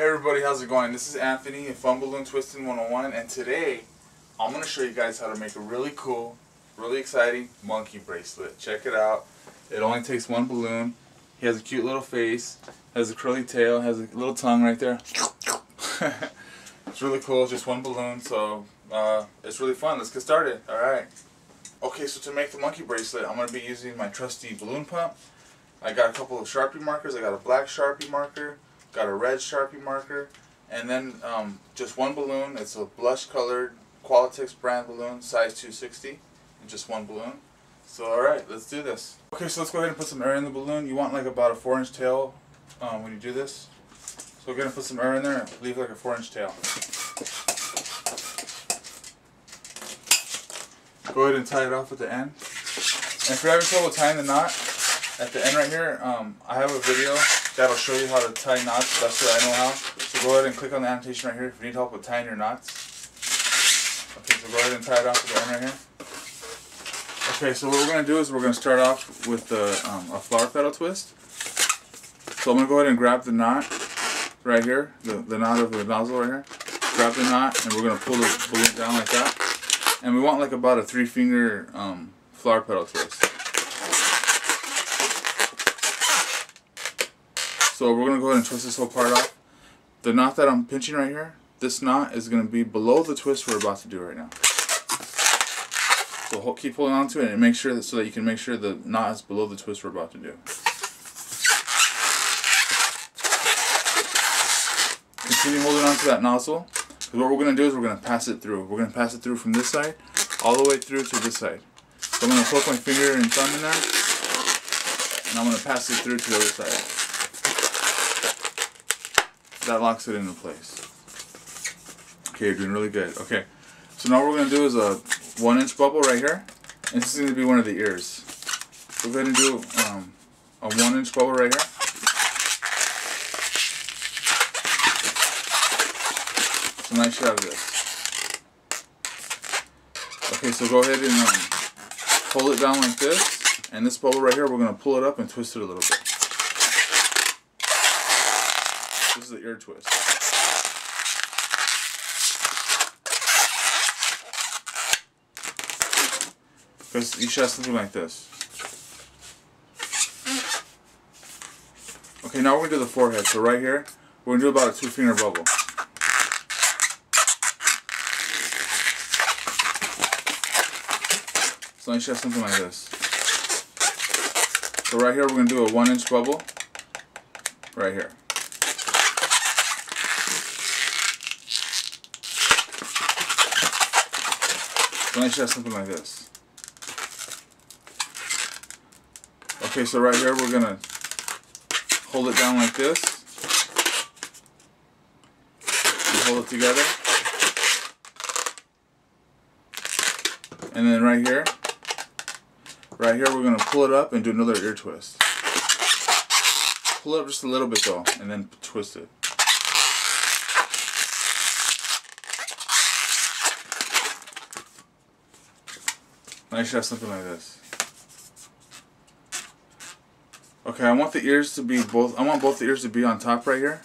Hey everybody, how's it going? This is Anthony of Fun Balloon Twisting 101 and today I'm going to show you guys how to make a really cool, really exciting monkey bracelet. Check it out. It only takes one balloon. He has a cute little face, has a curly tail, has a little tongue right there. it's really cool, just one balloon, so uh, it's really fun. Let's get started. Alright. Okay, so to make the monkey bracelet, I'm going to be using my trusty balloon pump. I got a couple of Sharpie markers. I got a black Sharpie marker, got a red Sharpie marker, and then um, just one balloon. It's a blush colored Qualatex brand balloon, size 260, and just one balloon. So alright, let's do this. Okay, so let's go ahead and put some air in the balloon. You want like about a 4 inch tail um, when you do this. So we're going to put some air in there and leave like a 4 inch tail. Go ahead and tie it off at the end. And if you're having trouble tying the knot, at the end right here, um, I have a video that'll show you how to tie knots. That's what I know how. So go ahead and click on the annotation right here if you need help with tying your knots. Okay, so go ahead and tie it off at the end right here. Okay, so what we're going to do is we're going to start off with um, a flower petal twist. So I'm going to go ahead and grab the knot right here, the, the knot of the nozzle right here. Grab the knot and we're going to pull the balloon down like that. And we want like about a three finger um, flower petal twist. So we're going to go ahead and twist this whole part off. The knot that I'm pinching right here, this knot is going to be below the twist we're about to do right now. So keep holding on to it and make sure that so that you can make sure the knot is below the twist we're about to do. Continue holding on to that nozzle. What we're going to do is we're going to pass it through. We're going to pass it through from this side all the way through to this side. So I'm going to poke my finger and thumb in there. And I'm going to pass it through to the other side. That locks it into place. Okay, you're doing really good. Okay, so now what we're going to do is a one inch bubble right here. And this is going to be one of the ears. We're going to do um, a one inch bubble right here. a nice shot of this. Okay, so go ahead and um, it down like this. And this bubble right here, we're going to pull it up and twist it a little bit. This is the ear twist. Because you should have something like this. Okay, now we're going to do the forehead. So right here, we're going to do about a two finger bubble. So you should have something like this. So right here, we're going to do a one inch bubble. Right here. You should have something like this. Okay, so right here, we're to hold it down like this. And hold it together. And then right here, right here we're to pull it up and do another ear twist. Pull it up just a little bit though, and then twist it. You should have something like this. Okay, I want the ears to be both, I want both the ears to be on top right here.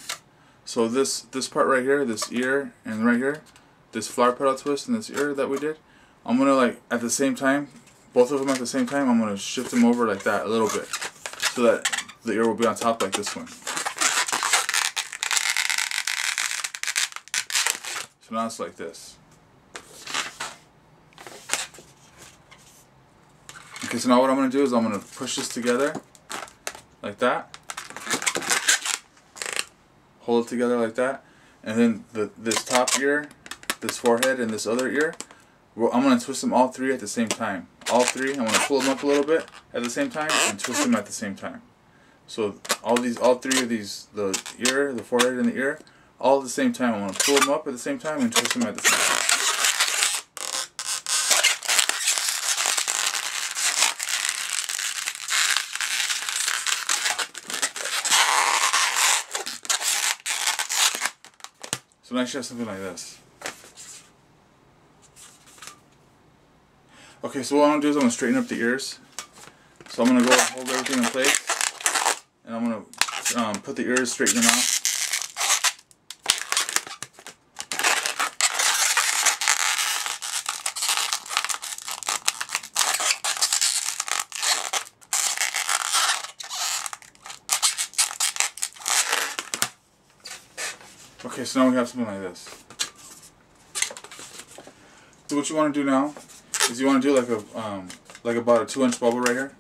So this, this part right here, this ear, and right here, this flower petal twist and this ear that we did, I'm to like, at the same time, both of them at the same time, I'm to shift them over like that a little bit. So that the ear will be on top like this one. So now it's like this. Okay, so now what I'm going to do is I'm going to push this together like that. Hold it together like that. And then the this top ear, this forehead, and this other ear, well, I'm going to twist them all three at the same time. All three, I'm going to pull them up a little bit at the same time and twist them at the same time. So all these, all three of these, the ear, the forehead, and the ear, all at the same time. I'm going to pull them up at the same time and twist them at the same time. So now you have something like this. Okay, so what I'm going to do is I'm going to straighten up the ears. So I'm going to go hold everything in place. And I'm going to um, put the ears, straighten them out. Okay, so now we have something like this. So what you want to do now is you want to do like a um, like about a two inch bubble right here.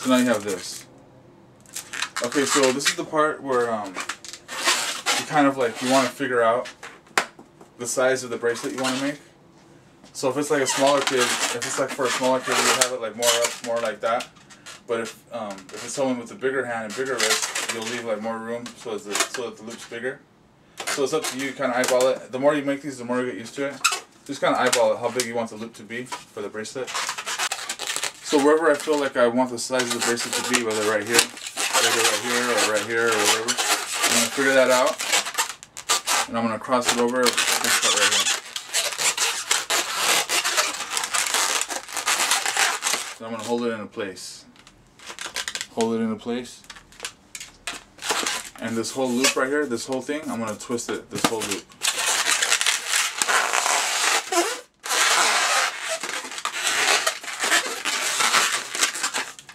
So now you have this. Okay, so this is the part where um, you kind of like you want to figure out the size of the bracelet you want to make. So if it's like a smaller kid, if it's like for a smaller kid, you have it like more up, more like that. But if um, if it's someone with a bigger hand and bigger wrist, you'll leave like more room so that the, so that the loop's bigger. So it's up to you. Kind of eyeball it. The more you make these, the more you get used to it. Just kind of eyeball it how big you want the loop to be for the bracelet. So wherever I feel like I want the size of the bracelet to be, whether right here, whether right here, or right here, or whatever, I'm gonna figure that out, and I'm gonna cross it over right here. So I'm gonna hold it in place. Hold it into place. And this whole loop right here, this whole thing, I'm gonna twist it, this whole loop.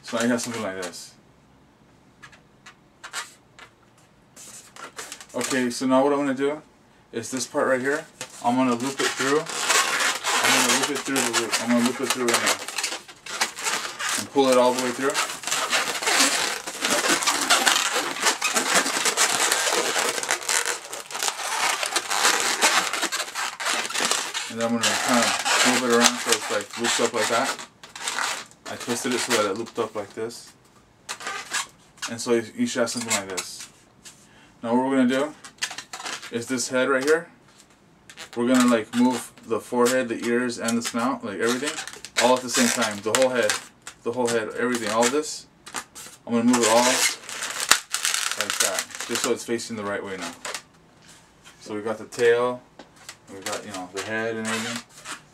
So I got something like this. Okay, so now what I'm gonna do is this part right here, I'm gonna loop it through. I'm gonna loop it through the loop. I'm gonna loop it through right now. And pull it all the way through. And then I'm gonna kind of move it around so it's like looped up like that. I twisted it so that it looped up like this. And so you, you should have something like this. Now what we're gonna do is this head right here. We're gonna like move the forehead, the ears, and the snout, like everything, all at the same time. The whole head, the whole head, everything, all this. I'm gonna move it all like that, just so it's facing the right way now. So we got the tail, we got you know the head and everything.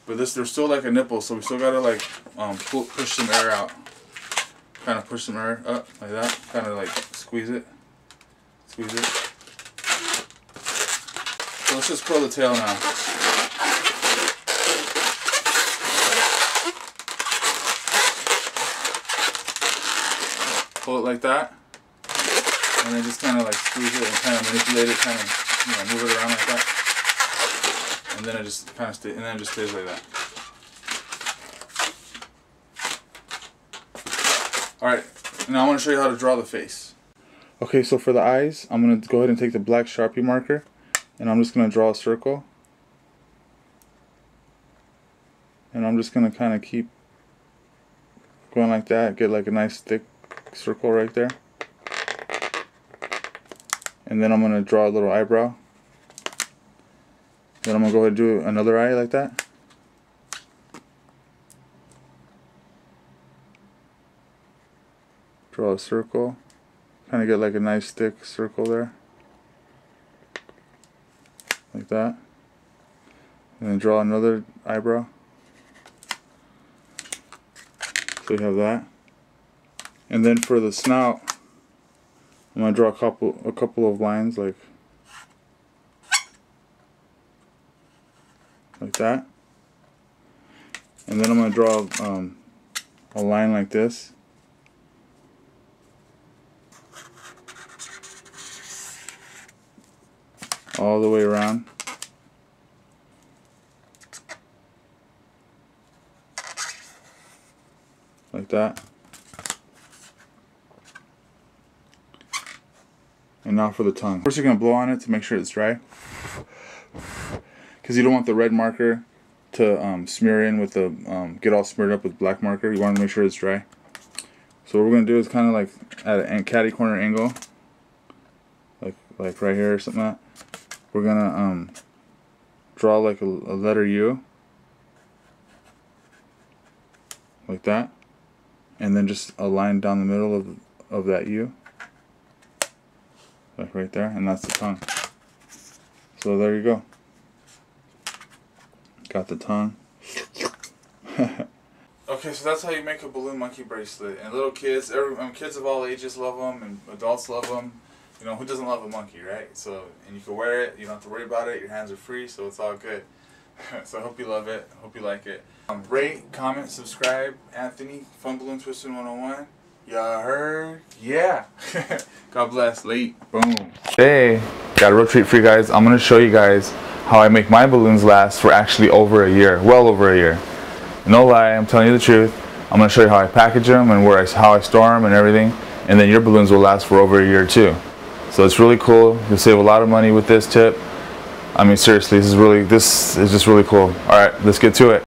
But this, there's still like a nipple, so we still gotta like um, pull, push some air out. Kind of push some air up like that. Kind of like squeeze it, squeeze it. So let's just curl the tail now. Pull it like that, and then just kind of like squeeze it and kind of manipulate it, kind of you know move it around like that and then I just of stays, and then it just stays like that. Alright, now I want to show you how to draw the face. Okay, so for the eyes, I'm going to go ahead and take the black Sharpie marker, and I'm just going to draw a circle. And I'm just going to kind of keep going like that, get like a nice thick circle right there. And then I'm going to draw a little eyebrow. Then I'm going to go ahead and do another eye like that. Draw a circle. Kind of get like a nice thick circle there. Like that. And then draw another eyebrow. So you have that. And then for the snout, I'm gonna draw a couple a couple of lines like like that. And then I'm going to draw um, a line like this. All the way around. Like that. And now for the tongue. First you're going to blow on it to make sure it's dry because you don't want the red marker to um, smear in with the um, get all smeared up with black marker. You want to make sure it's dry. So what we're gonna do is kind of like at a catty corner angle, like like right here or something like that. We're gonna um, draw like a, a letter U, like that, and then just a line down the middle of of that U, like right there, and that's the tongue. So there you go. Got the tongue. okay, so that's how you make a balloon monkey bracelet. And little kids, every, um, kids of all ages love them, and adults love them. You know, who doesn't love a monkey, right? So, and you can wear it. You don't have to worry about it. Your hands are free, so it's all good. so I hope you love it. Hope you like it. Um, rate, comment, subscribe. Anthony, Fun Balloon Twisting 101. Y'all heard? Yeah. God bless. Late. Boom. Today, got a real treat for you guys. I'm going to show you guys how I make my balloons last for actually over a year. Well over a year. No lie, I'm telling you the truth. I'm going to show you how I package them and where I, how I store them and everything. And then your balloons will last for over a year too. So it's really cool. You'll save a lot of money with this tip. I mean, seriously, this is really, this is just really cool. All right, let's get to it.